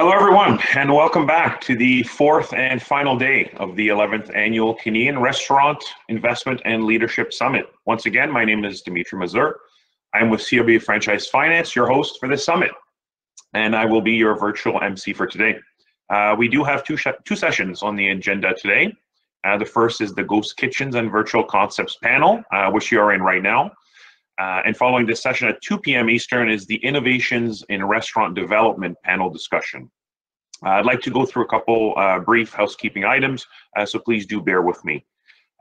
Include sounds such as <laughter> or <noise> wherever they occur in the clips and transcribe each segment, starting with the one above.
Hello, everyone, and welcome back to the fourth and final day of the 11th Annual Canadian Restaurant Investment and Leadership Summit. Once again, my name is Dimitri Mazur. I'm with CRB Franchise Finance, your host for this summit, and I will be your virtual MC for today. Uh, we do have two, two sessions on the agenda today. Uh, the first is the Ghost Kitchens and Virtual Concepts panel, uh, which you are in right now. Uh, and following this session at 2 p.m. Eastern is the Innovations in Restaurant Development panel discussion. Uh, I'd like to go through a couple uh, brief housekeeping items, uh, so please do bear with me.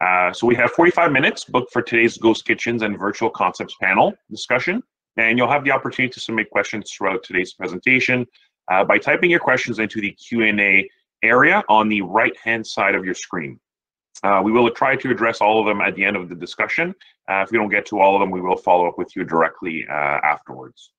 Uh, so we have 45 minutes booked for today's Ghost Kitchens and Virtual Concepts panel discussion, and you'll have the opportunity to submit questions throughout today's presentation uh, by typing your questions into the Q&A area on the right-hand side of your screen. Uh, we will try to address all of them at the end of the discussion. Uh, if we don't get to all of them, we will follow up with you directly uh, afterwards.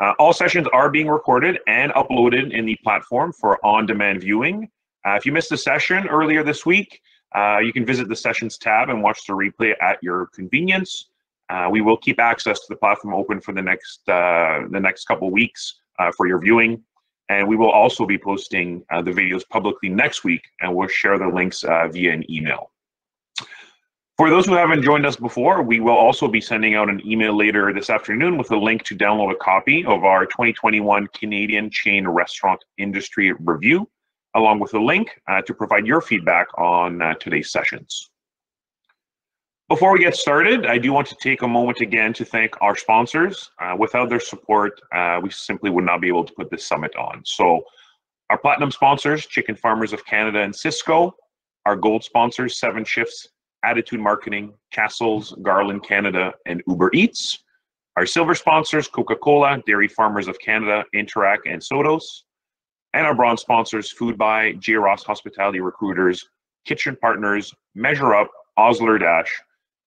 Uh, all sessions are being recorded and uploaded in the platform for on-demand viewing. Uh, if you missed a session earlier this week, uh, you can visit the sessions tab and watch the replay at your convenience. we will keep access to the platform open for the next the next couple weeks for your viewing. And we will also be posting uh, the videos publicly next week, and we'll share the links uh, via an email. For those who haven't joined us before, we will also be sending out an email later this afternoon with a link to download a copy of our 2021 Canadian Chain Restaurant Industry Review, along with a link uh, to provide your feedback on uh, today's sessions. Before we get started, I do want to take a moment again to thank our sponsors. Uh, without their support, uh, we simply would not be able to put this summit on. So our platinum sponsors, Chicken Farmers of Canada and Sysco, our gold sponsors, Seven Shifts, Attitude Marketing, Cassels, Garland Canada, and Uber Eats. Our silver sponsors, Coca-Cola, Dairy Farmers of Canada, Interac, and Sotos. And our bronze sponsors, Foodbuy, J. Ross Hospitality Recruiters, Kitchen Partners, MeazureUp, Osler Dash,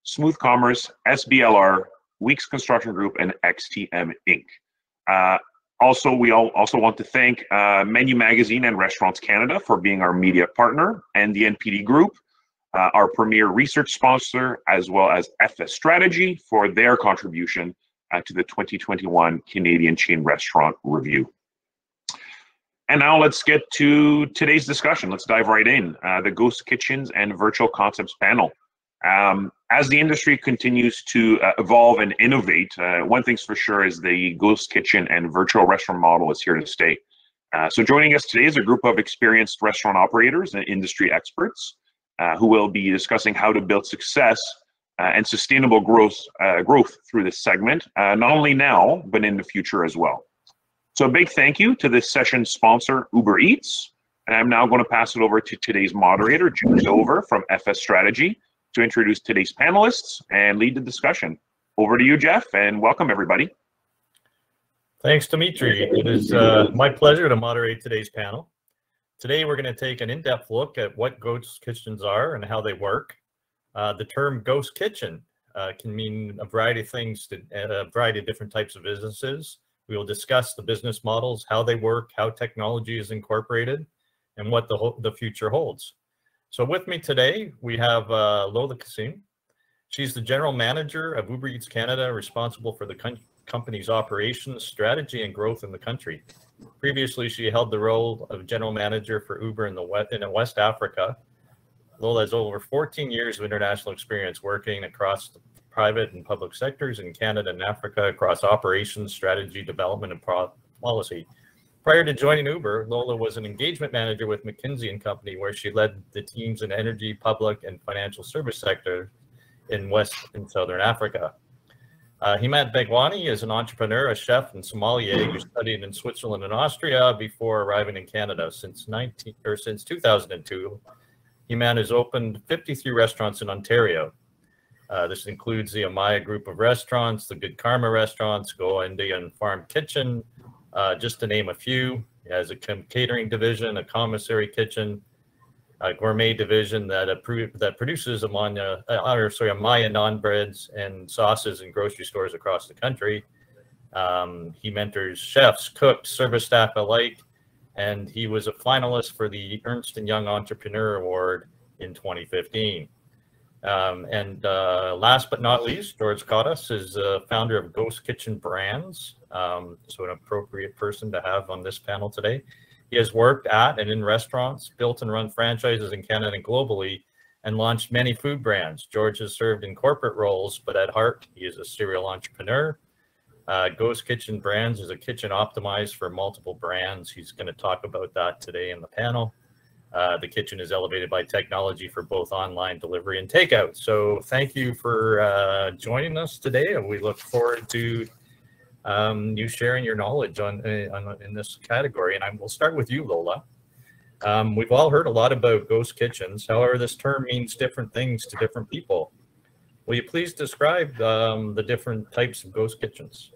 Smooth Commerce, SBLR, Weekes Construction Group, and XTM Inc. Uh, also, we all also want to thank uh, Menu Magazine and Restaurants Canada for being our media partner, and the NPD Group, uh, our premier research sponsor, as well as FS Strategy for their contribution uh, to the 2021 Canadian Chain Restaurant Review. And now let's get to today's discussion. Let's dive right in. Uh, the Ghost Kitchens and Virtual Concepts panel. Um, as the industry continues to uh, evolve and innovate, uh, one thing's for sure is the ghost kitchen and virtual restaurant model is here to stay. Uh, so joining us today is a group of experienced restaurant operators and industry experts uh, who will be discussing how to build success uh, and sustainable growth, uh, growth through this segment, not only now, but in the future as well. So a big thank you to this session sponsor, Uber Eats. And I'm now going to pass it over to today's moderator, Jim Dover from FS Strategy, to introduce today's panelists and lead the discussion. Over to you, Jeff, and welcome everybody. Thanks, Dimitri. It is uh, my pleasure to moderate today's panel. Today, we're going to take an in-depth look at what ghost kitchens are and how they work. Uh, the term ghost kitchen uh, can mean a variety of things to a variety of different types of businesses. We will discuss the business models, how they work, how technology is incorporated, and what the, the future holds. So with me today, we have uh, Lola Kassim. She's the general manager of Uber Eats Canada, responsible for the company's operations, strategy, and growth in the country. Previously, she held the role of general manager for Uber in the West, in West Africa. Lola has over 14 years of international experience working across the private and public sectors in Canada and Africa across operations, strategy, development, and policy. Prior to joining Uber, Lola was an engagement manager with McKinsey and Company, where she led the teams in energy, public, and financial service sector in West and Southern Africa. Uh, Hemant Bhagwani is an entrepreneur, a chef, and sommelier who studied in Switzerland and Austria before arriving in Canada since 19 or since 2002. Himad has opened 53 restaurants in Ontario. Uh, this includes the Amaya group of restaurants, the Good Karma restaurants, Goa Indian Farm Kitchen, uh, just to name a few. It has a catering division, a commissary kitchen, a gourmet division that that produces ammonia, uh, or sorry, Amaya naan breads and sauces in grocery stores across the country. Um, he mentors chefs, cooks, service staff alike, and he was a finalist for the Ernst Young Entrepreneur Award in 2015. Um, and uh, last but not least, George Kottas is uh, founder of Ghost Kitchen Brands, um, so an appropriate person to have on this panel today. He has worked at and in restaurants, built and run franchises in Canada and globally, and launched many food brands. George has served in corporate roles, but at heart, he is a serial entrepreneur. Uh, Ghost Kitchen Brands is a kitchen optimized for multiple brands. He's going to talk about that today in the panel. Uh, the kitchen is elevated by technology for both online delivery and takeout. So thank you for uh, joining us today, and we look forward to um, you sharing your knowledge on, uh, on, in this category. And I will start with you, Lola. Um, we've all heard a lot about ghost kitchens. However, this term means different things to different people. Will you please describe um, the different types of ghost kitchens?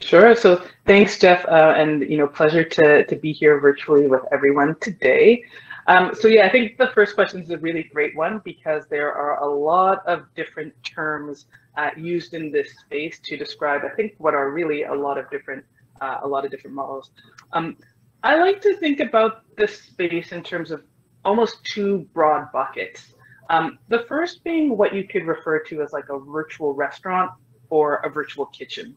Sure. So thanks, Jeff, uh, and you know, pleasure to to be here virtually with everyone today. Um, so yeah, I think the first question is a really great one because there are a lot of different terms uh, used in this space to describe, I think, what are really a lot of different uh, a lot of different models. Um, I like to think about this space in terms of almost two broad buckets. Um, the first being what you could refer to as like a virtual restaurant or a virtual kitchen.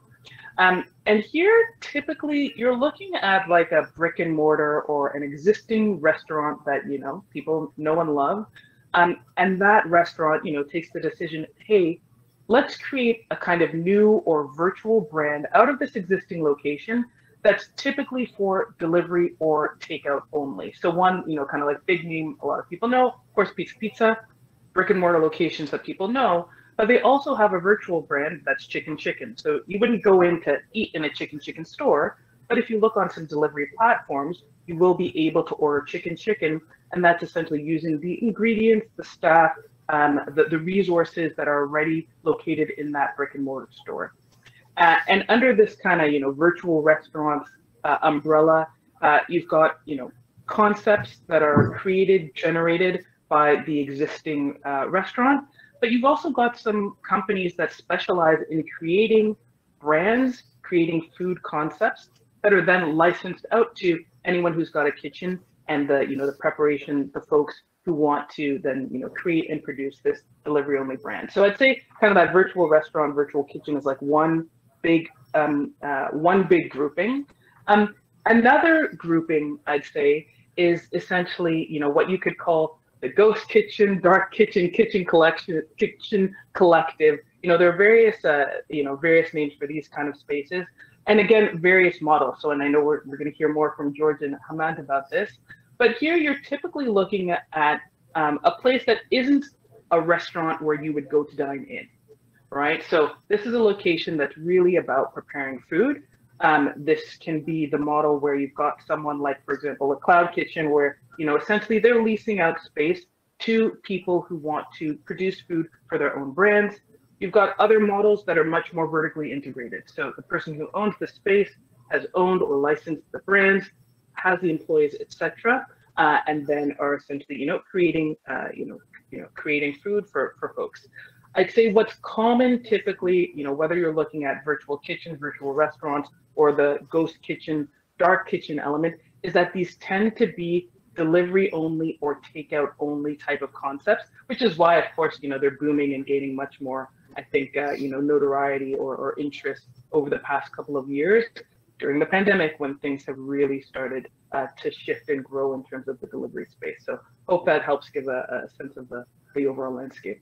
Um, and here, typically, you're looking at like a brick and mortar or an existing restaurant that you know people know and love, um, and that restaurant, you know, takes the decision, hey, let's create a kind of new or virtual brand out of this existing location that's typically for delivery or takeout only. So one, you know, kind of like big name a lot of people know, of course, Pizza Pizza, brick and mortar locations that people know, but they also have a virtual brand that's Chicken Chicken. So you wouldn't go in to eat in a Chicken Chicken store, but if you look on some delivery platforms, you will be able to order Chicken Chicken, and that's essentially using the ingredients, the staff, um, the, the resources that are already located in that brick and mortar store. Uh, and under this kind of you know virtual restaurant uh, umbrella, uh, you've got you know concepts that are created, generated by the existing uh, restaurant, but you've also got some companies that specialize in creating brands, creating food concepts that are then licensed out to anyone who's got a kitchen and the you know the preparation, the folks who want to then you know create and produce this delivery only brand. So I'd say kind of that virtual restaurant, virtual kitchen is like one big um, uh, one big grouping. Um, another grouping I'd say is essentially you know what you could call the ghost kitchen, dark kitchen, kitchen collection, kitchen collective. You know, there are various, uh, you know, various names for these kind of spaces. And again, various models. So, and I know we're, we're going to hear more from George and Hemant about this. But here you're typically looking at, at um, a place that isn't a restaurant where you would go to dine in, right? So this is a location that's really about preparing food. Um, this can be the model where you've got someone like, for example, a cloud kitchen where you know, essentially they're leasing out space to people who want to produce food for their own brands. You've got other models that are much more vertically integrated. So the person who owns the space has owned or licensed the brands, has the employees, etc., uh, and then are essentially, you know, creating, uh, you know, you know, creating food for for folks. I'd say what's common typically, you know, whether you're looking at virtual kitchens, virtual restaurants, or the ghost kitchen, dark kitchen element, is that these tend to be delivery only or takeout only type of concepts, which is why, of course, you know, they're booming and gaining much more, I think, uh, you know, notoriety or, or interest over the past couple of years during the pandemic when things have really started uh, to shift and grow in terms of the delivery space. So hope that helps give a, a sense of the, the overall landscape.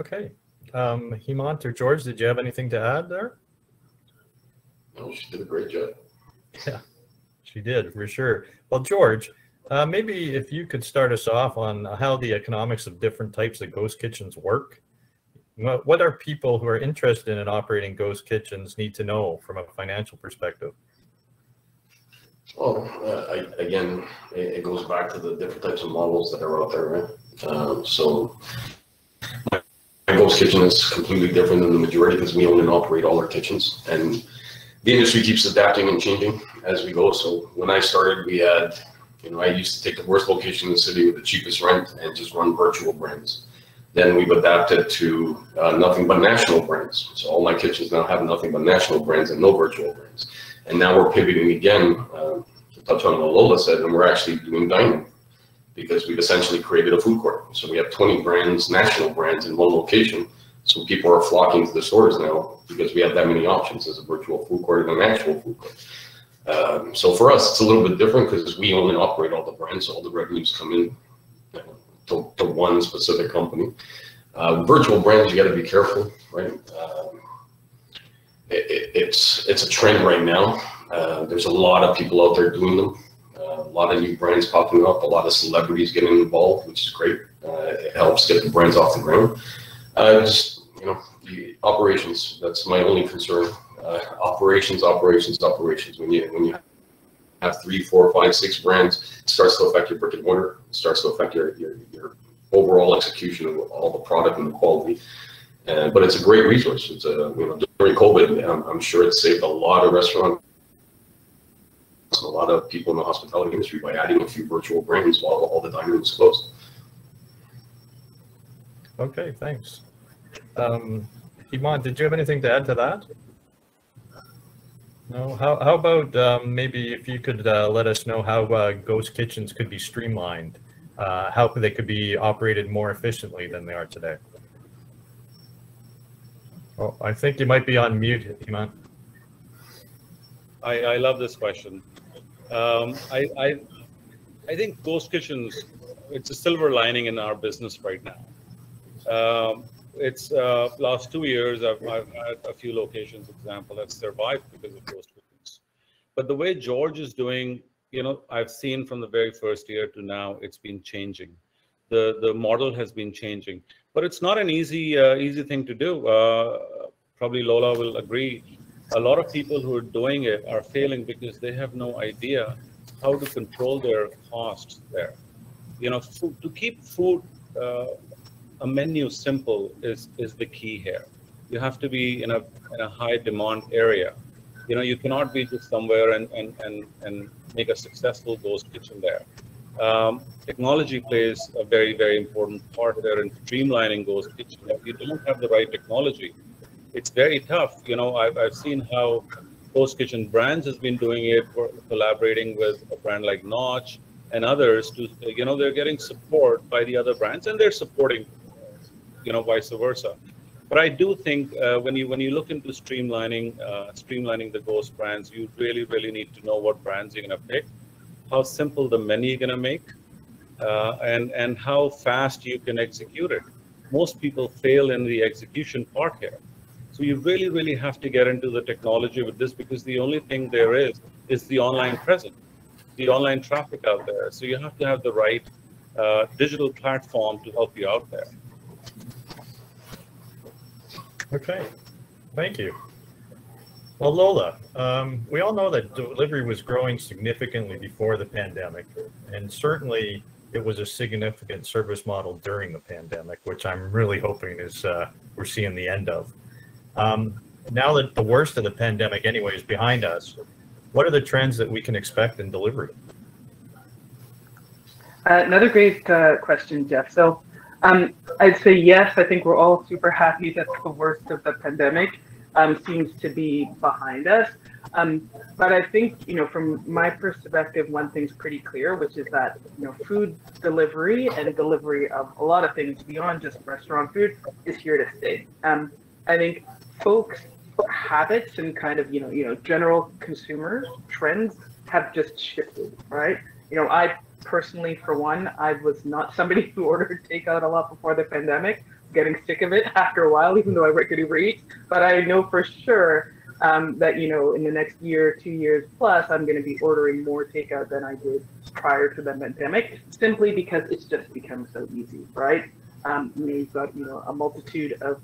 Okay. Um, Hemant or George, did you have anything to add there? No, she did a great job. Yeah. She did, for sure. Well, George, uh, maybe if you could start us off on how the economics of different types of ghost kitchens work. What, are people who are interested in operating ghost kitchens need to know from a financial perspective? Well, uh, I, again, it, it, goes back to the different types of models that are out there, right? Um, so my, my ghost kitchen is completely different than the majority because we own and operate all our kitchens. And the industry keeps adapting and changing as we go. So when I started, we had, you know, I used to take the worst location in the city with the cheapest rent and just run virtual brands. Then we've adapted to uh, nothing but national brands. So all my kitchens now have nothing but national brands and no virtual brands. And now we're pivoting again uh, to touch on what Lola said, and we're actually doing dining because we've essentially created a food court. So we have 20 brands, national brands in one location so people are flocking to the stores now because we have that many options as a virtual food court and an actual food court. Um, so for us, it's a little bit different because we and operate all the brands. All the revenues come in to, one specific company. Uh, virtual brands, you got to be careful, right? Um, it, it, it's it's a trend right now. Uh, there's a lot of people out there doing them. Uh, a lot of new brands popping up. A lot of celebrities getting involved, which is great. Uh, it helps get the brands off the ground. Uh, just you know, operations. That's my only concern. Uh, operations, operations, operations. When you when you have three, four, five, six brands, it starts to affect your brick and mortar. Starts to affect your your, your overall execution of all the product and the quality. And, but it's a great resource. It's a you know during COVID, I'm, I'm sure it saved a lot of restaurants, a lot of people in the hospitality industry by adding a few virtual brands while all the dining rooms closed. Okay, thanks. Um, Hemant, did you have anything to add to that? No. How, how about um, maybe if you could uh, let us know how uh, ghost kitchens could be streamlined, uh, how they could be operated more efficiently than they are today? Oh, I think you might be on mute, Hemant. I, I love this question. Um, I, I, I think ghost kitchens, it's a silver lining in our business right now. Um, it's uh, last two years I've, I've, had a few locations example that survived because of ghost kitchens but the way george is doing you know i've seen from the very first year to now it's been changing. The the model has been changing. But it's not an easy uh, easy thing to do. Uh, probably lola will agree. A lot of people who are doing it are failing because they have no idea how to control their costs there. You know food, to keep food uh, a menu simple is is the key here. You have to be in a in a high demand area. You know, you cannot be just somewhere and and and, and make a successful ghost kitchen there. Um, technology plays a very very important part there in streamlining ghost kitchen. If you don't have the right technology, it's very tough. You know, I've I've seen how Ghost Kitchen Brands has been doing it, collaborating with a brand like Notch and others to, you know, they're getting support by the other brands and they're supporting you know, vice versa. But I do think uh, when you when you look into streamlining uh, streamlining the ghost brands, you really really need to know what brands you're going to pick, how simple the menu you're going to make, uh, and and how fast you can execute it. Most people fail in the execution part here. So you really really have to get into the technology with this because the only thing there is is the online presence, the online traffic out there. So you have to have the right uh, digital platform to help you out there. Okay, thank you. Well, Lola, um, we all know that delivery was growing significantly before the pandemic, and certainly it was a significant service model during the pandemic, which I'm really hoping is uh, we're seeing the end of. Um, now that the worst of the pandemic, anyway, is behind us, what are the trends that we can expect in delivery? Uh, another great uh, question, Jeff. So um, I'd say yes. I think we're all super happy that the worst of the pandemic um, seems to be behind us. Um, but I think, you know, from my perspective, one thing's pretty clear, which is that, you know, food delivery and delivery of a lot of things beyond just restaurant food is here to stay. Um, I think folks' habits and kind of, you know, you know, general consumer trends have just shifted, right? You know, I personally, for one, I was not somebody who ordered takeout a lot before the pandemic, getting sick of it <laughs> after a while, even though I could Uber Eats. But I know for sure um, that, you know, in the next year, two years plus, I'm going to be ordering more takeout than I did prior to the pandemic, simply because it's just become so easy, right? Um, you've got, you know, a multitude of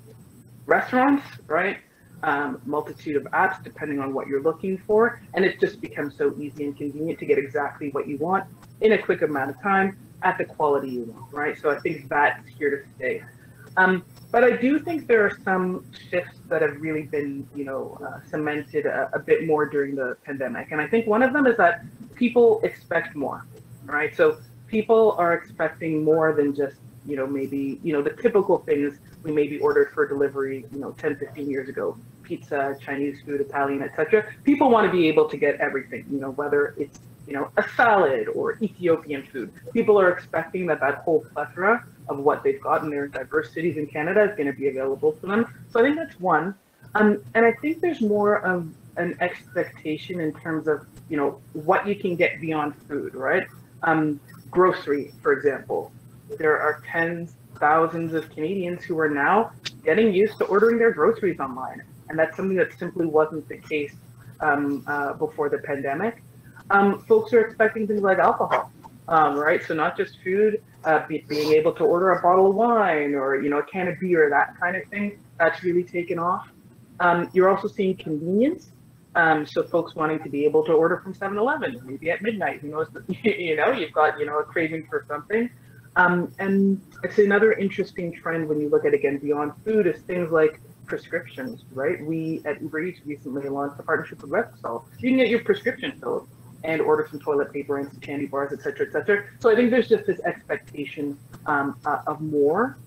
restaurants, right? Um, multitude of apps depending on what you're looking for. And it's just become so easy and convenient to get exactly what you want in a quick amount of time at the quality you want, right? So I think that's here to stay. Um, but I do think there are some shifts that have really been, you know, uh, cemented a, a, bit more during the pandemic. And I think one of them is that people expect more, right? So people are expecting more than just, you know, maybe, you know, the typical things we maybe ordered for delivery, you know, 10, 15 years ago, pizza, Chinese food, Italian, etc. People want to be able to get everything, you know, whether it's you know, a salad or Ethiopian food. People are expecting that that whole plethora of what they've got in their diverse cities in Canada is going to be available to them. So I think that's one. Um, and I think there's more of an expectation in terms of you know what you can get beyond food, right? Um, grocery, for example, there are tens, thousands of Canadians who are now getting used to ordering their groceries online, and that's something that simply wasn't the case um, uh, before the pandemic. Um, folks are expecting things like alcohol, um, right? So not just food, uh, be, being able to order a bottle of wine or you know a can of beer, that kind of thing. That's really taken off. Um, you're also seeing convenience. Um, so folks wanting to be able to order from 7-Eleven, maybe at midnight. Who knows? <laughs> You know, you've got you know a craving for something. Um, and it's another interesting trend when you look at again beyond food is things like prescriptions, right? We at Uber Eats recently launched a partnership with Rexall. You can get your prescription filled and order some toilet paper and some candy bars, et cetera, et cetera. So I think there's just this expectation um, uh, of more.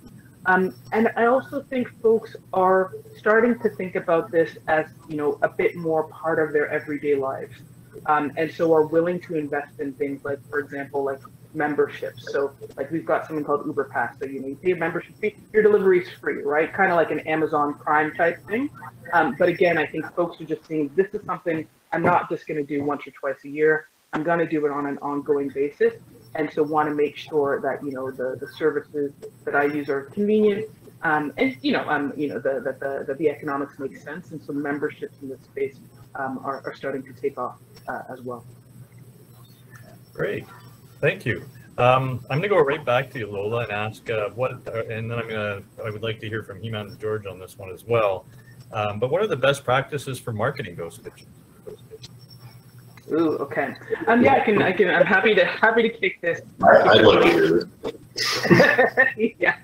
Um, and I also think folks are starting to think about this as, you know, a bit more part of their everyday lives. Um, and so are willing to invest in things like, for example, like memberships. So like we've got something called Uber Pass. So you know you pay a membership fee, your delivery is free, right? Kind of like an Amazon Prime type thing. Um, but again, I think folks are just seeing this is something I'm not just going to do once or twice a year. I'm going to do it on an ongoing basis, and so want to make sure that you know the the services that I use are convenient. Um, and you know, um, you know, the, the, the, the, the economics make sense, and so memberships in this space um, are, are starting to take off uh, as well. Great. Thank you. Um, I'm going to go right back to you, Lola, and ask uh, what, uh, and then I'm going to, I would like to hear from Hemant and George on this one as well. Um, but what are the best practices for marketing Ghost Kitchens? Ooh, okay. Um, yeah, I can, I can, I'm happy to, happy to kick this. I, I'd like to hear it. <laughs> yeah.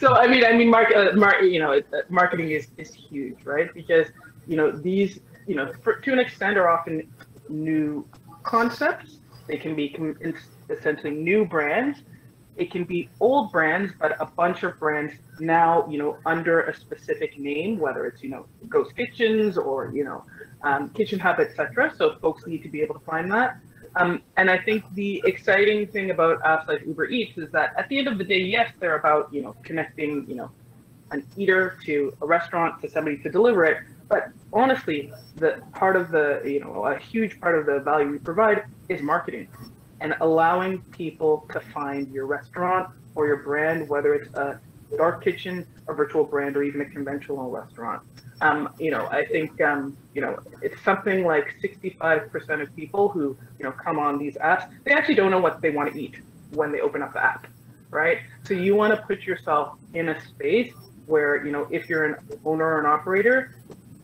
So, I mean, I mean, mark, uh, mar- you know, uh, marketing is, is huge, right? Because, you know, these, you know, for, to an extent are often new concepts. They can be essentially new brands. It can be old brands, but a bunch of brands now, you know, under a specific name, whether it's, you know, Ghost Kitchens or, you know, um, Kitchen Hub, etc. So folks need to be able to find that. Um, and I think the exciting thing about apps like Uber Eats is that at the end of the day, yes, they're about, you know, connecting, you know, an eater to a restaurant to somebody to deliver it. But honestly, the part of the, you know, a huge part of the value we provide is marketing and allowing people to find your restaurant or your brand, whether it's a dark kitchen, a virtual brand, or even a conventional restaurant. Um, you know, I think um, you know it's something like 65% of people who you know come on these apps, they actually don't know what they want to eat when they open up the app, right? So you want to put yourself in a space where you know if you're an owner or an operator,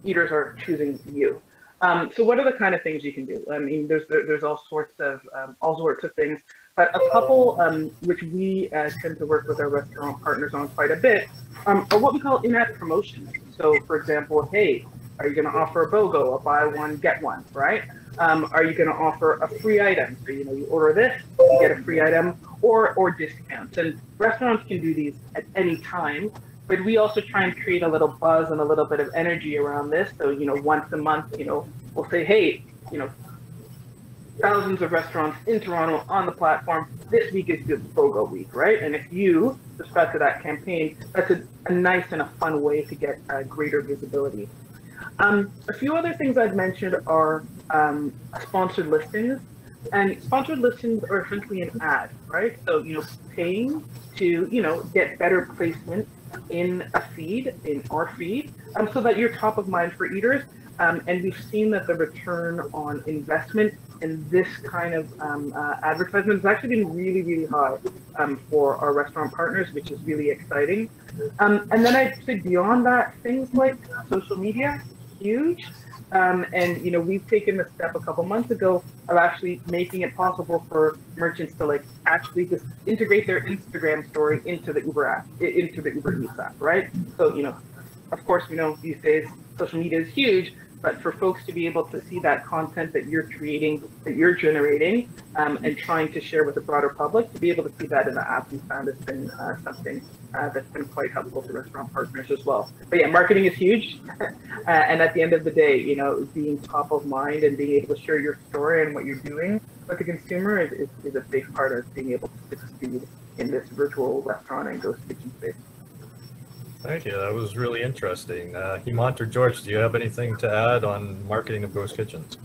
eaters are choosing you. Um, so what are the kind of things you can do? I mean, there's there's all sorts of um, all sorts of things, but a couple um, which we uh, tend to work with our restaurant partners on quite a bit um, are what we call in-app promotions. So, for example, hey, are you going to offer a BOGO, a buy one get one, right? Um, are you going to offer a free item? So you know, you order this, you get a free item, or or discounts. And restaurants can do these at any time but we also try and create a little buzz and a little bit of energy around this. So, you know, once a month, you know, we'll say, hey, you know, thousands of restaurants in Toronto on the platform. This week is the BOGO week, right? And if you subscribe to that campaign, that's a, a nice and a fun way to get uh, greater visibility. Um, a few other things I've mentioned are um, sponsored listings. And sponsored listings are essentially an ad, right? So, you know, paying to, you know, get better placement in a feed, in our feed, um, so that you're top of mind for eaters. Um, and we've seen that the return on investment in this kind of um, uh, advertisement has actually been really, really high um, for our restaurant partners, which is really exciting. Um, and then I'd say beyond that, things like social media, huge. Um, and you know, we've taken a step a couple months ago of actually making it possible for merchants to like actually just integrate their Instagram story into the Uber app, into the Uber Eats app, right? So you know, of course, we know these days social media is huge, but for folks to be able to see that content that you're creating, that you're generating, um, and trying to share with the broader public, to be able to see that in the app, we found has been uh, something uh, that's been quite helpful to restaurant partners as well. But yeah, marketing is huge, <laughs> uh, and at the end of the day, you know, being top of mind and being able to share your story and what you're doing with the consumer is, is, is a big part of being able to succeed in this virtual restaurant and ghost kitchen space. Thank you. That was really interesting. Uh, Hemant or George, do you have anything to add on marketing of ghost kitchens?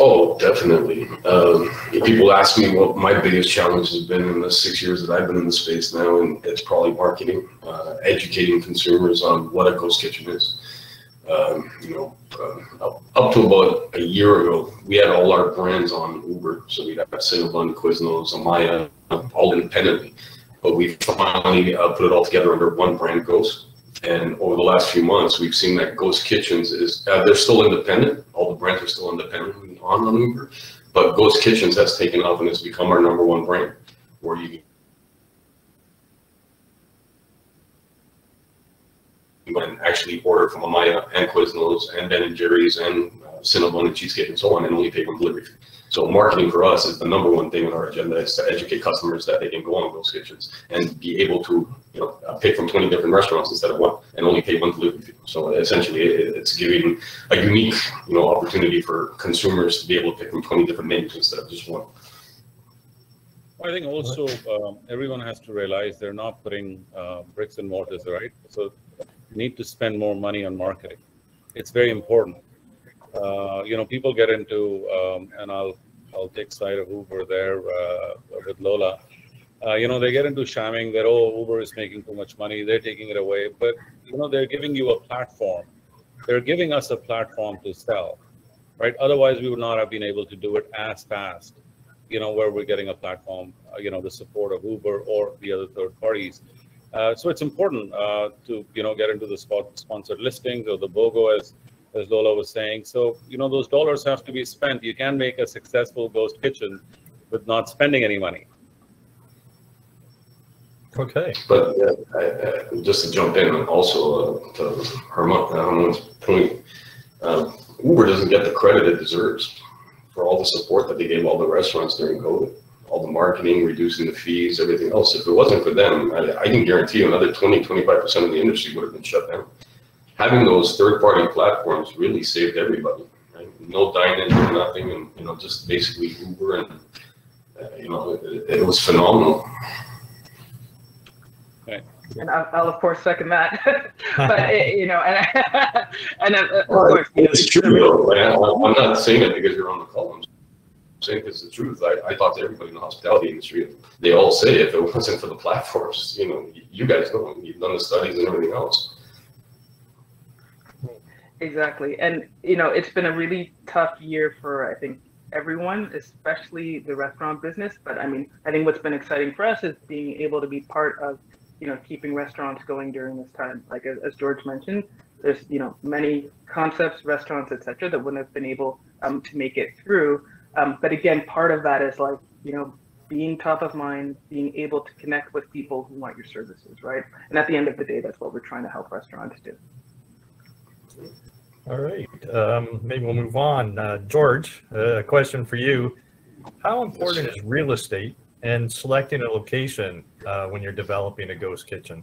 Oh, definitely. Um, people ask me what my biggest challenge has been in the six years that I've been in the space now, and it's probably marketing, uh, educating consumers on what a ghost kitchen is. Um, you know, uh, up to about a year ago, we had all our brands on Uber, so we'd have Cinnabon, Quiznos, Amaya, all independently. But we finally uh, put it all together under one brand, Ghost. And over the last few months, we've seen that Ghost Kitchens is uh, they're still independent. All the brands are still independent on on Uber, but Ghost Kitchens has taken off and has become our number one brand, where you can actually order from Amaya and Quiznos and Ben and Jerry's and uh, Cinnabon and Cheesecake and so on, and only pay one delivery fee. So marketing for us is the number one thing on our agenda is to educate customers that they can go on Ghost Kitchens and be able to, you know, uh, pick from 20 different restaurants instead of one and only pay one delivery fee. So essentially it's giving a unique, you know, opportunity for consumers to be able to pick from 20 different menus instead of just one. I think also um, everyone has to realize they're not putting uh, bricks and mortars, right? So you need to spend more money on marketing. It's very important. Uh, you know, people get into, um, and I'll I'll take side of Uber there uh, with Lola. Uh, you know, they get into shamming that oh, Uber is making too much money, they're taking it away. But you know, they're giving you a platform. They're giving us a platform to sell, right? Otherwise, we would not have been able to do it as fast. You know, where we're getting a platform, uh, you know, the support of Uber or the other third parties. Uh, so it's important uh, to you know get into the spot sponsored listings or the BOGO as as Lola was saying. So, you know, those dollars have to be spent. You can make a successful ghost kitchen with not spending any money. Okay. But uh, I, I, just to jump in, also uh, to Hemant's point, uh, Uber doesn't get the credit it deserves for all the support that they gave all the restaurants during COVID, all the marketing, reducing the fees, everything else. If it wasn't for them, I, I can guarantee you another 20, 25% of the industry would have been shut down having those third-party platforms really saved everybody. Right? No dine-in, no nothing, and you know, just basically Uber, and uh, you know, it, it, was phenomenal. Right. And I'll, I'll of course second that, <laughs> but <laughs> it, you know, and <laughs> and uh, of well, course, it's true. Though. I'm not saying it because you're on the call. I'm saying it's the truth. I, I talk to everybody in the hospitality industry. They all say if it wasn't for the platforms, you know, you guys know, you've done the studies and everything else Exactly. And, you know, it's been a really tough year for, I think, everyone, especially the restaurant business. But I mean, I think what's been exciting for us is being able to be part of, you know, keeping restaurants going during this time. Like as, George mentioned, there's, you know, many concepts, restaurants, etc., that wouldn't have been able um, to make it through. Um, but again, part of that is like, you know, being top of mind, being able to connect with people who want your services, right? And at the end of the day, that's what we're trying to help restaurants do. All right, um, maybe we'll move on. Uh, George, uh, a question for you. How important is real estate and selecting a location uh, when you're developing a ghost kitchen?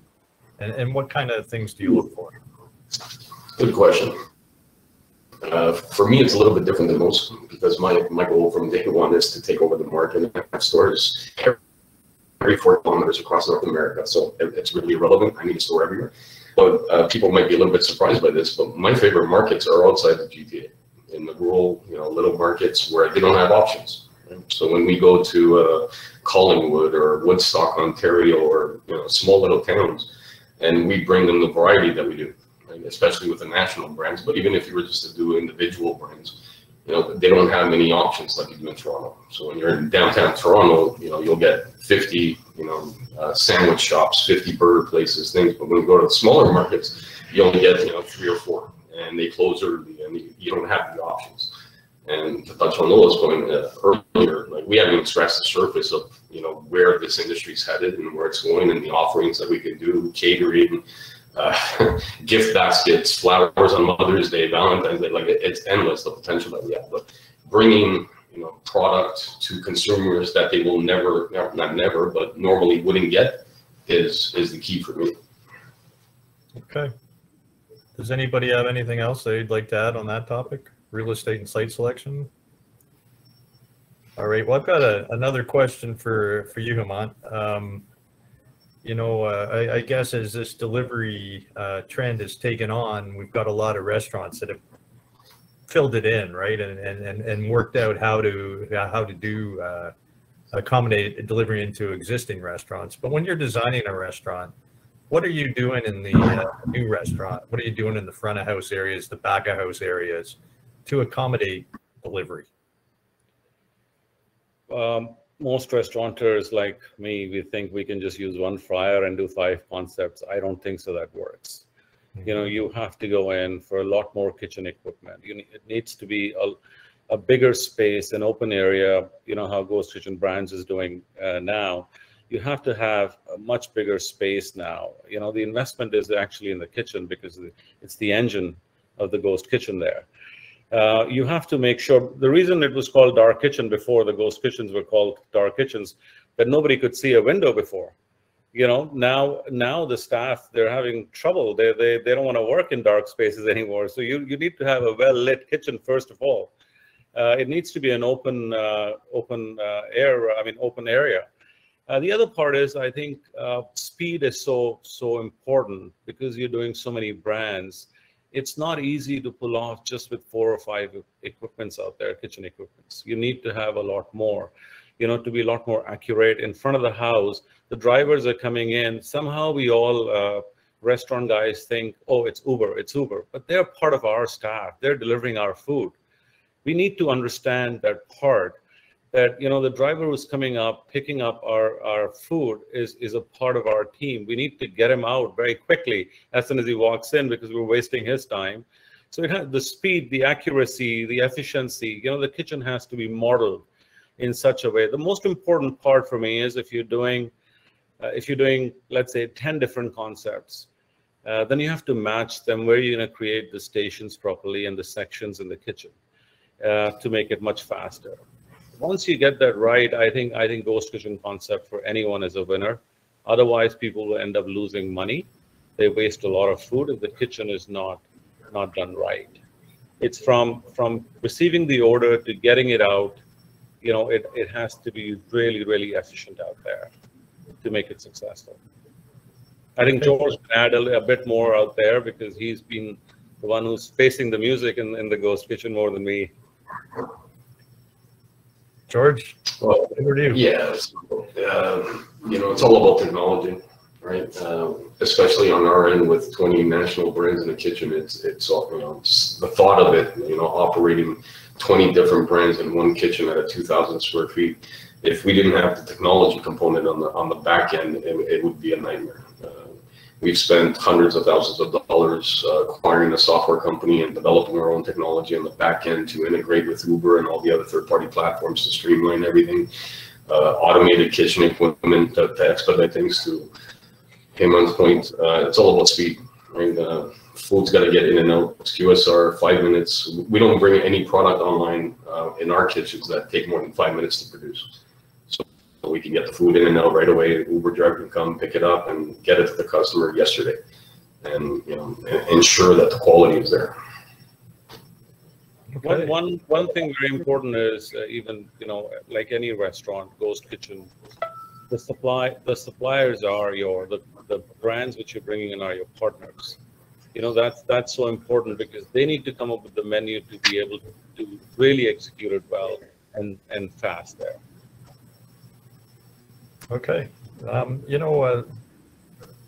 And, and what kind of things do you look for? Good question. Uh, for me, it's a little bit different than most because my, my goal from day one is to take over the market and have stores every four kilometers across North America. So it's really irrelevant. I need a store everywhere. But uh, people might be a little bit surprised by this, but my favorite markets are outside the GTA, in the rural, you know, little markets where they don't have options. So when we go to uh, Collingwood or Woodstock, Ontario, or you know, small little towns, and we bring them the variety that we do, right? especially with the national brands. But even if you were just to do individual brands, you know, they don't have many options like you do in Toronto. So when you're in downtown Toronto, you know, you'll get 50, you know, uh, sandwich shops, 50 burger places, things. But when you go to the smaller markets, you only get, you know, three or four and they close early and you don't have the options. And to touch on Lola's point uh, earlier, like we haven't even scratched the surface of, you know, where this industry is headed and where it's going and the offerings that we can do, catering, uh, <laughs> gift baskets, flowers on Mother's Day, Valentine's Day, like it, it's endless the potential that we have. But bringing you know product to consumers that they will never, not never, but normally wouldn't get is is the key for me. Okay. Does anybody have anything else they'd like to add on that topic? Real estate and site selection? All right. Well, I've got a, another question for for you, Hemant. Um, you know, uh, I, I, guess as this delivery uh, trend has taken on, we've got a lot of restaurants that have filled it in, right, and and and worked out how to how to do uh, accommodate delivery into existing restaurants. But when you're designing a restaurant, what are you doing in the uh, new restaurant? What are you doing in the front of house areas, the back of house areas, to accommodate delivery? Um, most restaurateurs like me, we think we can just use one fryer and do five concepts. I don't think so that works. You know, you have to go in for a lot more kitchen equipment. You it needs to be a, a bigger space, an open area. You know how Ghost Kitchen Brands is doing uh, now. You have to have a much bigger space now. You know, the investment is actually in the kitchen because it's the engine of the Ghost Kitchen there. Uh, you have to make sure the reason it was called dark kitchen before the ghost kitchens were called dark kitchens that nobody could see a window before you know now now the staff they're having trouble they they, they don't want to work in dark spaces <laughs> anymore so you you need to have a well lit kitchen first of all uh, it needs to be an open uh, open uh, air i mean open area uh, the other part is i think speed is so so important because you're doing so many brands it's not easy to pull off just with four or five equipments out there, kitchen equipments. You need to have a lot more, you know, to be a lot more accurate. In front of the house, the drivers are coming in. Somehow we all, uh, restaurant guys think, oh, it's Uber, it's Uber. But they're part of our staff. They're delivering our food. We need to understand that part that you know the driver who's coming up picking up our our food is is a part of our team we need to get him out very quickly as soon as he walks in because we're wasting his time so it has the speed the accuracy the efficiency you know the kitchen has to be modeled in such a way the most important part for me is if you're doing uh, if you're doing let's say 10 different concepts uh, then you have to match them where you're going to create the stations properly and the sections in the kitchen uh, to make it much faster once you get that right, I think I think ghost kitchen concept for anyone is a winner. Otherwise, people will end up losing money. They waste a lot of food if the kitchen is not not done right. It's from from receiving the order to getting it out. You know, it, it has to be really, really efficient out there to make it successful. I think George can add a, a bit more out there because he's been the one who's facing the music in, in the ghost kitchen more than me. George, well, over to you. Yeah, uh, you know, it's all about technology, right? Uh, especially on our end with 20 national brands in the kitchen, it's it's all, you know it's the thought of it, you know, operating 20 different brands in one kitchen at a 2,000 square feet. If we didn't have the technology component on the on the back end, it, it would be a nightmare. We've spent hundreds of thousands of dollars uh, acquiring a software company and developing our own technology on the back end to integrate with Uber and all the other third-party platforms to streamline everything. Uh, automated kitchen equipment to, to, expedite things. To Hemant's point, uh, it's all about speed. Right? Uh, food's got to get in and out. It's QSR, five minutes. We don't bring any product online uh, in our kitchens that take more than five minutes to produce we can get the food in and out right away. Uber driver can come pick it up and get it to the customer yesterday, and you know ensure that the quality is there. Okay. One, one, one thing very important is uh, even you know like any restaurant, Ghost Kitchen, the supply the suppliers are your the, the brands which you're bringing in are your partners. You know that's that's so important because they need to come up with the menu to be able to, to really execute it well and and fast there. Okay. Um, you know, uh,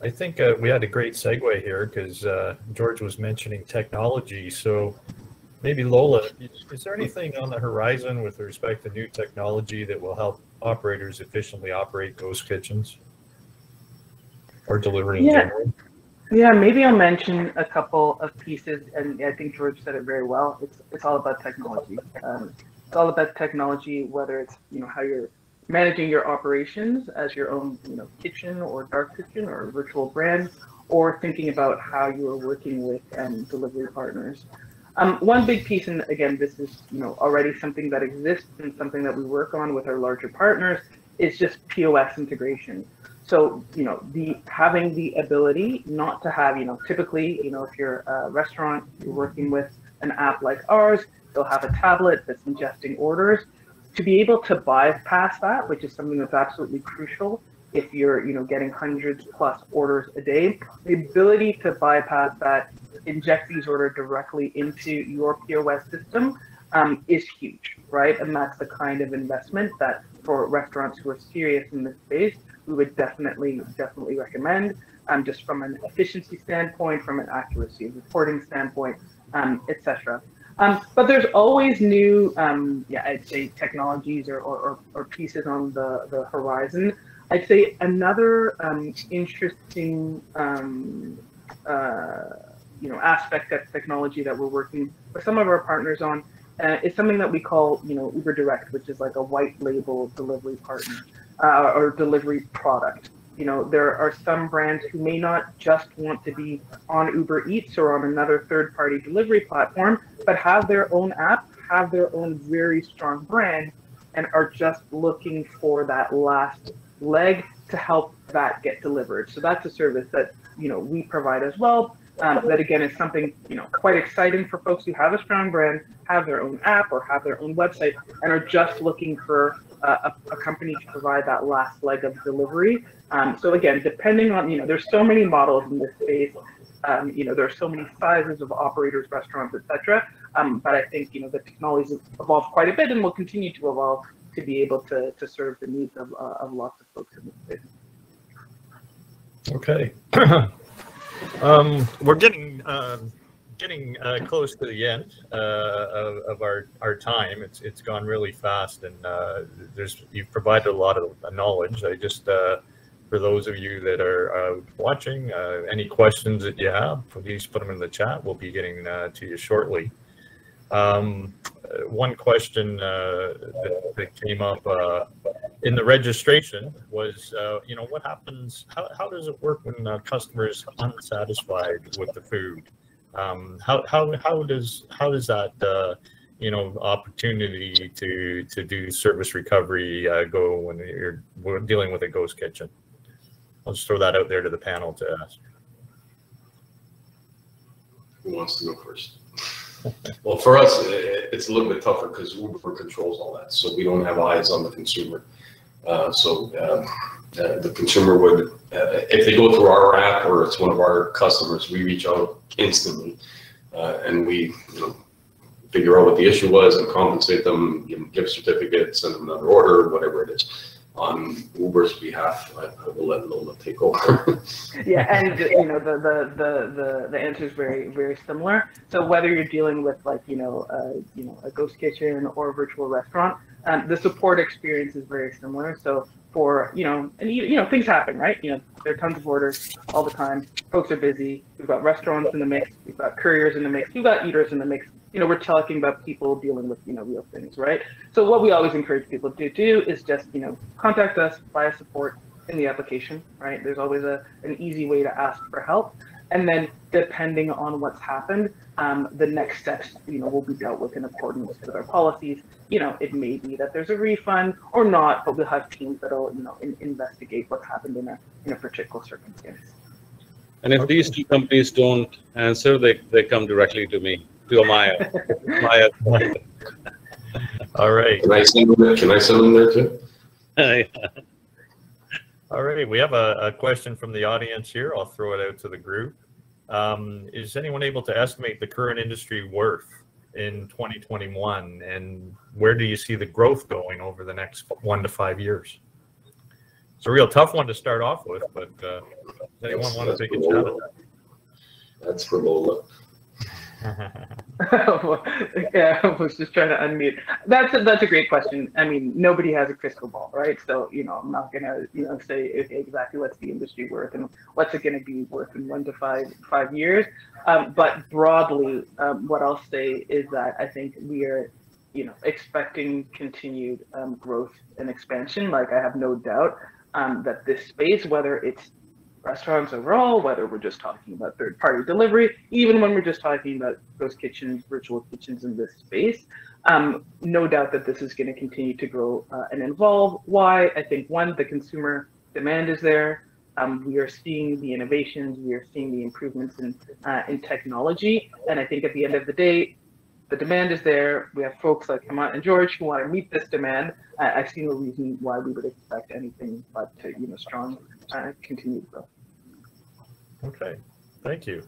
I think uh, we had a great segue here because uh, George was mentioning technology. So maybe Lola, is there anything on the horizon with respect to new technology that will help operators efficiently operate ghost kitchens or delivery in yeah. general? Yeah, maybe I'll mention a couple of pieces, and I think George said it very well. It's it's all about technology. Um, it's all about technology, whether it's you know how you're managing your operations as your own you know kitchen or dark kitchen or virtual brand or thinking about how you are working with um, delivery partners. Um, one big piece and again this is you know already something that exists and something that we work on with our larger partners is just pos integration. So you know the having the ability not to have you know typically you know if you're a restaurant you're working with an app like ours they'll have a tablet that's ingesting orders to be able to bypass that, which is something that's absolutely crucial, if you're you know getting hundreds plus orders a day, the ability to bypass that, inject these orders directly into your POS system um, is huge, right? And that's the kind of investment that for restaurants who are serious in this space, we would definitely definitely recommend. Um, just from an efficiency standpoint, from an accuracy reporting standpoint, um, etc. Um, but there's always new, um, yeah, I'd say technologies or, or, or, pieces on the, the horizon. I'd say another um, interesting, um, uh, you know, aspect of technology that we're working with some of our partners on uh, is something that we call, you know, Uber Direct, which is like a white label delivery partner uh, or delivery product you know, there are some brands who may not just want to be on Uber Eats or on another third party delivery platform, but have their own app, have their own very strong brand, and are just looking for that last leg to help that get delivered. So that's a service that, you know, we provide as well. Um, that again is something, you know, quite exciting for folks who have a strong brand, have their own app or have their own website, and are just looking for a, a, company to provide that last leg of delivery. Um, so again, depending on, you know, there's so many models in this space. Um, you know, there are so many sizes of operators, restaurants, etc. Um, but I think, you know, the technology has evolved quite a bit and will continue to evolve to be able to, to serve the needs of, uh, of lots of folks in this space. Okay. <clears throat> um, we're getting uh, getting uh, close to the end uh, of, of, our, our time. It's it's gone really fast, and uh, there's you've provided a lot of knowledge. I just uh, for those of you that are uh, watching, uh, any questions that you have, please put them in the chat. We'll be getting to you shortly. Um, one question that, that, came up in the registration was, you know, what happens? How, how does it work when a customer is unsatisfied with the food? Um, how, how, how does how does that uh, you know opportunity to to do service recovery uh, go when you're dealing with a ghost kitchen? I'll just throw that out there to the panel to ask. Who wants to go first? <laughs> well, for us, it's a little bit tougher because Uber controls all that, so we don't have eyes on the consumer. Uh, so um, the consumer would, uh, if they go through our app or it's one of our customers, we reach out instantly uh, and we you know, figure out what the issue was and compensate them, give them certificates, send them another order, whatever it is. On Uber's behalf, I, I will let Lola take over. <laughs> yeah, and you know the, the the the the answer is very very similar. So whether you're dealing with like you know uh, you know a ghost kitchen or a virtual restaurant, um, the support experience is very similar. So for you know and you, you know things happen right you know there are tons of orders all the time folks are busy we've got restaurants in the mix we've got couriers in the mix we've got eaters in the mix you know we're talking about people dealing with you know real things right so what we always encourage people to do is just you know contact us via support in the application right there's always a an easy way to ask for help and then depending on what's happened um, the next steps, you know, will be dealt with in accordance with our policies. You know, it may be that there's a refund or not, but we'll have teams that'll, you know, in, investigate what happened in a in a particular circumstance. And if these two companies don't answer, they, they come directly to me, to Amaya. Amaya. All right. Can I send them there? Can I send them there too? All right. We have a, a question from the audience here. I'll throw it out to the group. Um, is anyone able to estimate the current industry worth in 2021 and where do you see the growth going over the next one to five years? It's a real tough one to start off with, but uh, does anyone that's, want to take a shot at that? That's for Lola. <laughs> yeah, I was just trying to unmute. That's a, that's a great question. I mean, nobody has a crystal ball, right? So you know, I'm not gonna you know say exactly what's the industry worth and what's it gonna be worth in one to five five years. Um, but broadly, um, what I'll say is that I think we are, you know, expecting continued um, growth and expansion. Like I have no doubt um, that this space, whether it's restaurants overall, whether we're just talking about third party delivery, even when we're just talking about those kitchens, virtual kitchens in this space. Um, no doubt that this is going to continue to grow uh, and evolve. Why? I think one, the consumer demand is there. Um, we are seeing the innovations, we are seeing the improvements in uh, in technology, and I think at the end of the day, the demand is there. We have folks like Hemant and George who want to meet this demand. I, see no reason why we would expect anything but to, you know strong uh, continued growth. Okay, thank you.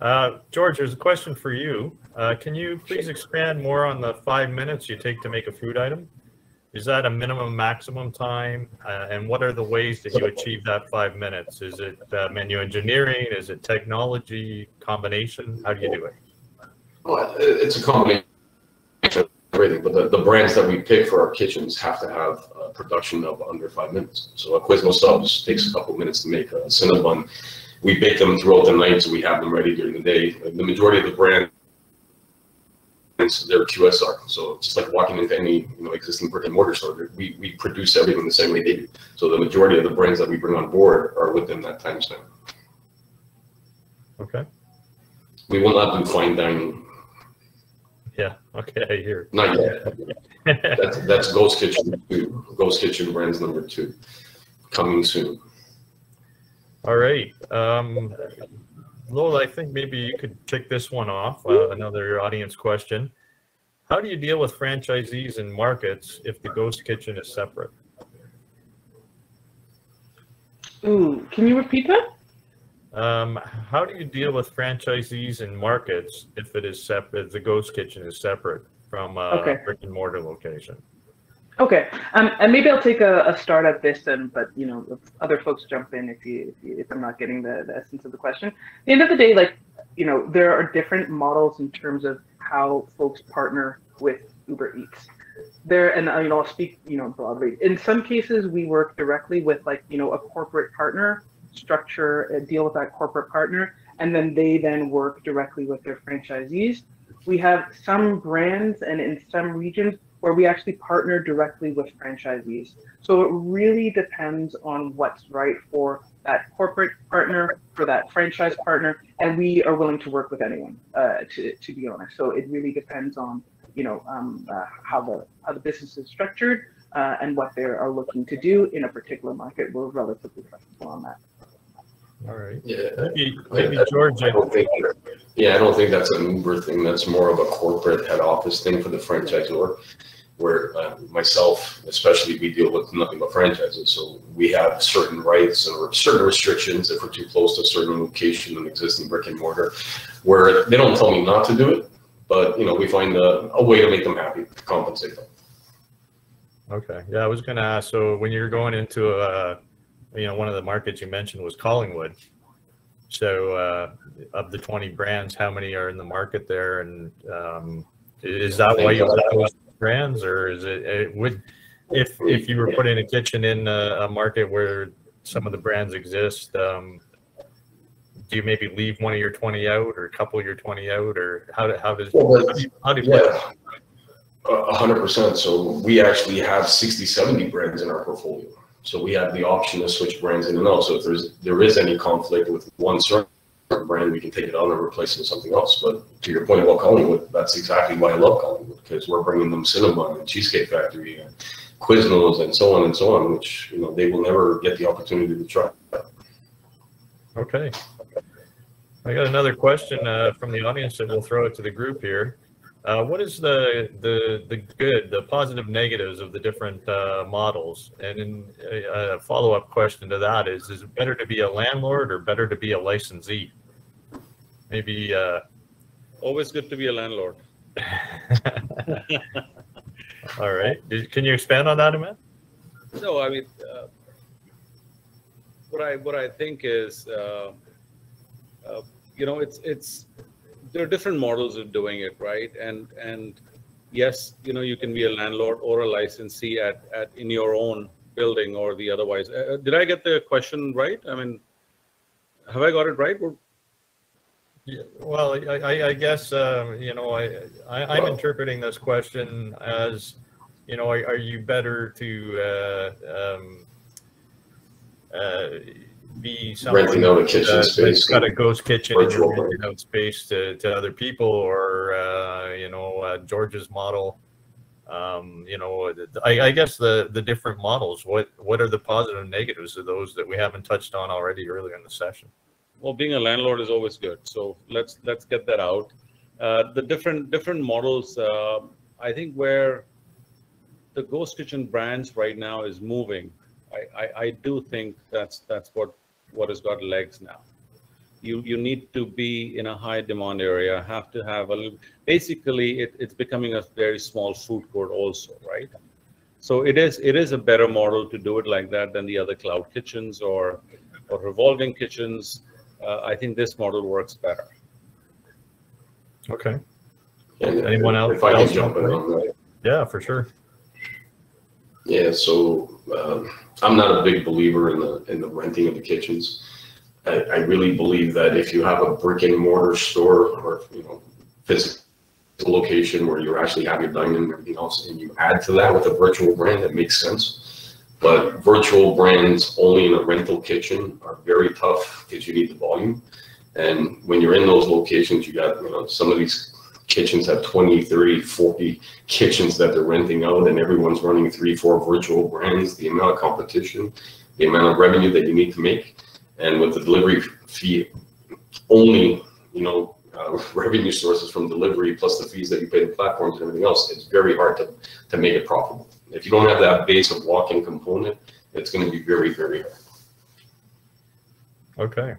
Uh, George, there's a question for you. Uh, can you please expand more on the five minutes you take to make a food item? Is that a minimum maximum time? Uh, and what are the ways that you achieve that five minutes? Is it uh, menu engineering? Is it technology combination? How do you do it? Well, it's a combination everything, but the, the brands that we pick for our kitchens have to have a production of under five minutes. So a Quizno subs takes a couple minutes to make a Cinnabon. We bake them throughout the night, so we have them ready during the day. The majority of the brands, they're QSR, so just like walking into any, you know, existing brick and mortar store. We, we produce everything the same way they do. So the majority of the brands that we bring on board are within that time span. Okay. We will not do fine dining. Okay. I hear. not yet. <laughs> That's, that's Ghost Kitchen two, Ghost Kitchen brands number two, coming soon. All right. Um, Lola, I think maybe you could kick this one off. Uh, another audience question. How do you deal with franchisees and markets if the ghost kitchen is separate? Ooh, can you repeat that? Um, how do you deal with franchisees and markets if it is separate, if the ghost kitchen is separate from a Okay. brick and mortar location? Okay, um, and maybe I'll take a, a start at this, and but you know, other folks jump in if you, if, you, if I'm not getting the, the essence of the question. At the end of the day, like you know, there are different models in terms of how folks partner with Uber Eats. There, and you know, I'll speak you know broadly. In some cases, we work directly with like you know a corporate partner, structure a deal with that corporate partner, and then they then work directly with their franchisees. We have some brands and in some regions where we actually partner directly with franchisees. So it really depends on what's right for that corporate partner, for that franchise partner, and we are willing to work with anyone, uh, to, to be honest. So it really depends on, you know, um, uh, how the how the business is structured uh, and what they are looking to do in a particular market. We're relatively flexible on that. All right. Yeah, Maybe, maybe George, I I- don't think, yeah, I don't think that's an Uber thing. That's more of a corporate head office thing for the franchisor. Where uh, myself, especially, we deal with nothing but franchises. So we have certain rights or certain restrictions if we're too close to a certain location, an existing brick and mortar, where they don't tell me not to do it, but, you know, we find a, a way to make them happy, to compensate them. Okay, yeah, I was gonna ask, so when you're going into a, you know, one of the markets you mentioned was Collingwood. So, uh, of the twenty brands, how many are in the market there and, um, is that why you have those brands or is it, it would, if, if you were putting a kitchen in a, a market where some of the brands exist, um, do you maybe leave one of your twenty out or a couple of your twenty out or how, do- how does, Well, how do you, how do you play? Yeah, hundred percent. So we actually have 60, 70 brands in our portfolio. So we have the option to switch brands in and out. So if there's, there is any conflict with one certain brand, we can take it out and replace it with something else. But to your point about Collingwood, that's exactly why I love Collingwood, because we're bringing them Cinnabon and Cheesecake Factory and Quiznos and so on and so on, which, you know, they will never get the opportunity to try. Okay. I got another question uh, from the audience that we'll throw it to the group here. Uh, What is the, the, the good, the positive negatives of the different uh, models? And in a a follow-up question to that is, is it better to be a landlord or better to be a licensee? Maybe, uh, Always good to be a landlord. <laughs> <laughs> all right. Did- Can you expand on that a minute? No, I mean, uh, what I what I think is, uh, uh, you know, it's it's there are different models of doing it, right? And and yes, you know, you can be a landlord or a licensee at at in your own building or the otherwise. Uh, did I get the question right? I mean, have I got it right? Or- Yeah, Well, I, I, guess, um, you know, I, I, I'm Well- interpreting this question as, you know, are, are you better to, uh, um, uh, be someone Renting out a uh, kitchen that's space. got a ghost kitchen and you're Virtual renting out space to, to other people or, uh, you know, uh, George's model. Um, you know, I, I guess the, the different models, what, what are the positive and negatives of those that we haven't touched on already earlier in the session? well, being a landlord is always good. So let's let's get that out. Uh, the different different models, uh, I think where the ghost kitchen brands right now is moving, I, I, I do think that's that's what what has got legs now. You you need to be in a high demand area, have to have a little, basically it, it's becoming a very small food court also, right? So it is it is a better model to do it like that than the other cloud kitchens or or revolving kitchens. Uh, I think this model works better. Okay. And Anyone else- If I can else jump in want on that. Yeah, for sure. Yeah, so um, I'm not a big believer in the, in the renting of the kitchens. I, I really believe that if you have a brick and mortar store or, you know, physical location where you're actually your dining and everything else, and you add to that with a virtual brand, that makes sense. But virtual brands only in a rental kitchen are very tough because you need the volume. And when you're in those locations, you got, you know, some of these kitchens have 20, 30, 40 kitchens that they're renting out and everyone's running three, four virtual brands, the amount of competition, the amount of revenue that you need to make. And with the delivery fee only, you know, uh, <laughs> revenue sources from delivery plus the fees that you pay the platforms and everything else, it's very hard to, to make it profitable. If you don't have that base of walk-in component, it's going to be very, very hard. Okay.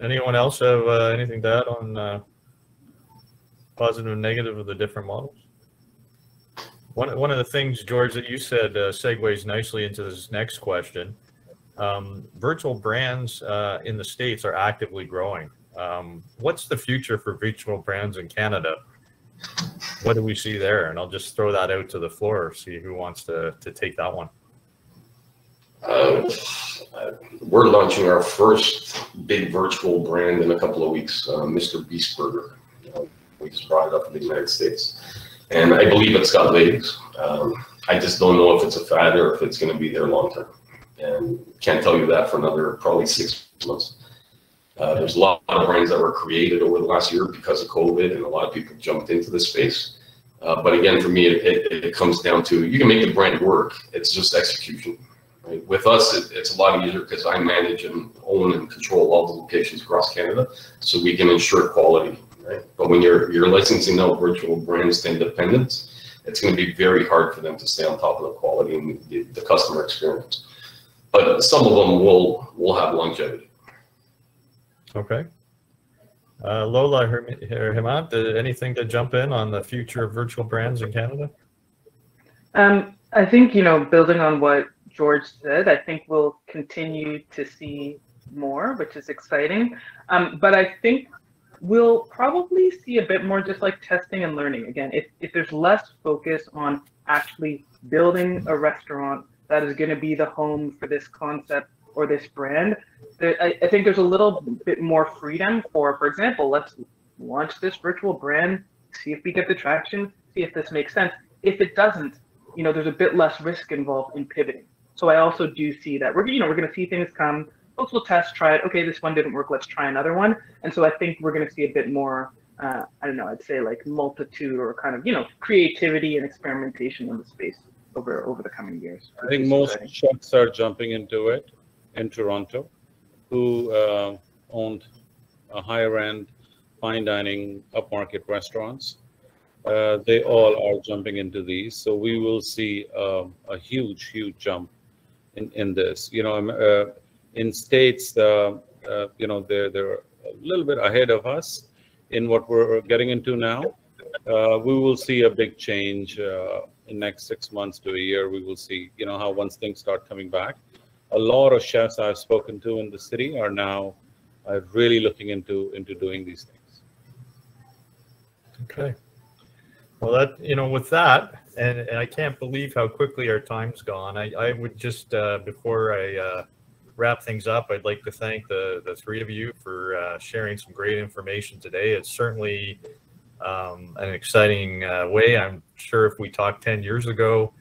Anyone else have uh, anything to add on uh, positive and negative of the different models? One, one of the things, George, that you said uh, segues nicely into this next question. Um, virtual brands uh, in the States are actively growing. Um, what's the future for virtual brands in Canada? What do we see there? And I'll just throw that out to the floor, see who wants to, to take that one. Uh, we're launching our first big virtual brand in a couple of weeks, uh, Mr. Beast Burger. We just brought it up in the United States. And I believe it's got legs. Um, I just don't know if it's a fad or if it's going to be there long term. And can't tell you that for another probably six months. Uh, there's a lot of brands that were created over the last year because of COVID, and a lot of people jumped into this space. Uh, but again, for me, it, it, it comes down to you can make the brand work. It's just execution. Right? With us, it, it's a lot easier because I manage and own and control all the locations across Canada, so we can ensure quality. Right? But when you're you're licensing out virtual brands to independents, it's going to be very hard for them to stay on top of the quality and the, the customer experience. But some of them will will have longevity. Okay. Uh, Lola or Hemant, uh, anything to jump in on the future of virtual brands in Canada? Um, I think, you know, building on what George said, I think we'll continue to see more, which is exciting. Um, but I think we'll probably see a bit more just like testing and learning. Again, if, if there's less focus on actually building a restaurant that is going to be the home for this concept or this brand, there, I, I think there's a little bit more freedom for, for example, let's launch this virtual brand, see if we get the traction, see if this makes sense. If it doesn't, you know, there's a bit less risk involved in pivoting. So I also do see that we're, you know, we're going to see things come. Folks will test, try it. Okay, this one didn't work. Let's try another one. And so I think we're going to see a bit more. Uh, I don't know. I'd say like multitude or kind of you know creativity and experimentation in the space over over the coming years. I think most chefs are jumping into it in Toronto, who uh, owned a higher end fine dining upmarket restaurants. Uh, they all are jumping into these, so we will see uh, a huge, huge jump in, in this. You know, I'm uh, in states, uh, uh, you know, they're they're a little bit ahead of us in what we're getting into now. we will see a big change in next six months to a year. We will see, you know, how once things start coming back. A lot of chefs I've spoken to in the city are now uh, really looking into into doing these things. Okay. Well, that you know, with that, and, and I can't believe how quickly our time's gone. I, I would just uh, before I uh, wrap things up, I'd like to thank the the three of you for uh, sharing some great information today. It's certainly um, an exciting uh, way. I'm sure if we talked ten years ago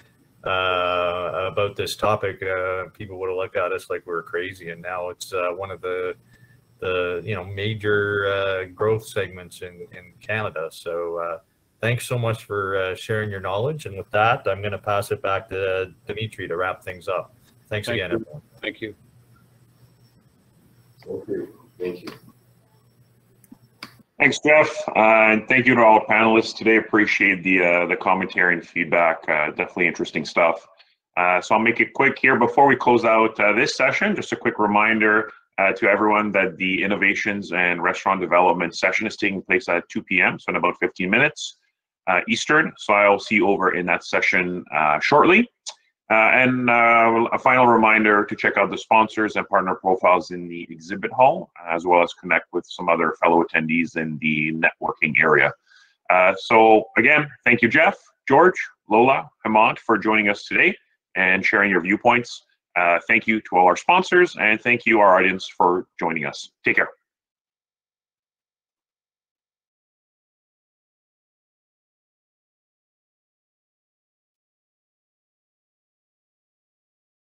uh, about this topic, uh, people would have looked at us like we were crazy, and now it's one of the the you know major growth segments in in Canada. So thanks so much for uh, sharing your knowledge. And with that, I'm going to pass it back to Dimitri to wrap things up. Thanks Thank again, you. everyone. Thank you. Okay, thank you. Thanks, Jeff, uh, and thank you to all panelists today. Appreciate the uh, the commentary and feedback. Uh, definitely interesting stuff. Uh, so I'll make it quick here before we close out uh, this session. Just a quick reminder uh, to everyone that the innovations and restaurant development session is taking place at 2 p.m. So in about 15 minutes Eastern. So I'll see you over in that session shortly. Uh, and uh, a final reminder to check out the sponsors and partner profiles in the exhibit hall, as well as connect with some other fellow attendees in the networking area. Uh, so again, thank you, Jeff, George, Lola, Hemant for joining us today and sharing your viewpoints. Uh, thank you to all our sponsors, and thank you, our audience, for joining us. Take care.